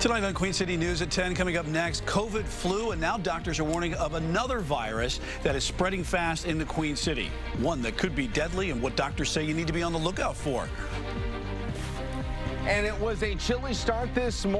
Tonight on Queen City News at 10, coming up next, COVID flu, and now doctors are warning of another virus that is spreading fast in the Queen City. One that could be deadly and what doctors say you need to be on the lookout for. And it was a chilly start this morning.